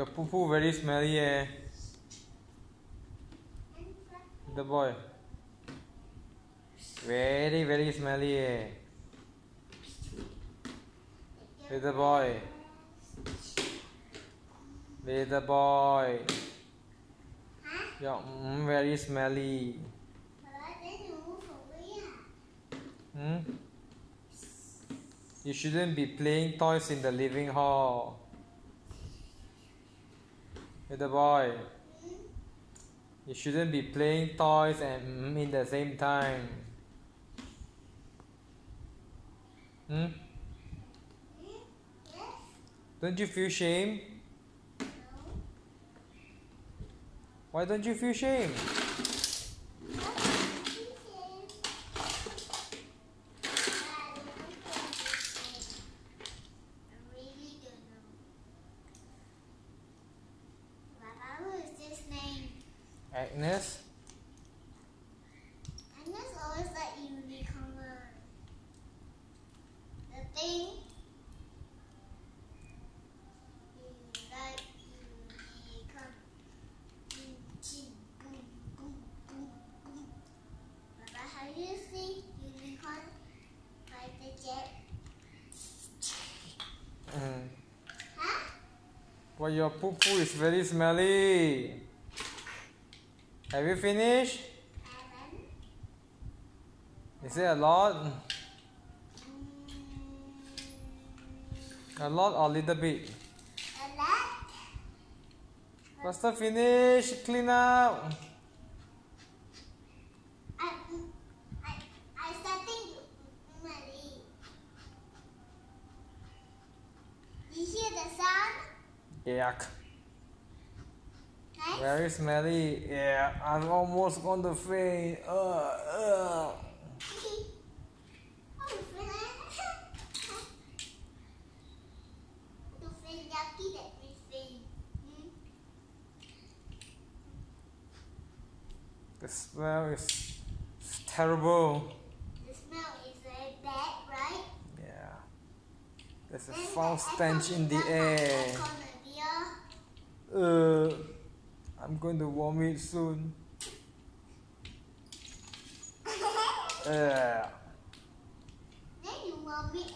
Your poo poo very smelly eh. The boy. Very very smelly eh. Boy. Little boy. Your mm, very smelly. Hmm? You shouldn't be playing toys in the living hall. Little boy. You shouldn't be playing toys and mm in the same time. Hmm? Don't you feel shame? Why don't you feel shame? Agnes? Agnes always like unicorn. The thing. Mm. Huh? Well, your poo poo is very smelly. Have you finished? Is it a lot? A lot or little bit? a lot? Faster finish, clean up. I, I, I starting Marie. You hear the sound? Yuck. Very smelly. Yeah, I'm almost going to faint. Uh, uh. Tu fez daqui that we fez. The smell is terrible. The smell is very bad, right? Yeah. There's a foul stench in the air. aircon dear. Uh, I'm going to vomit soon. Uh, Then you vomit at the sofa there. Then vomit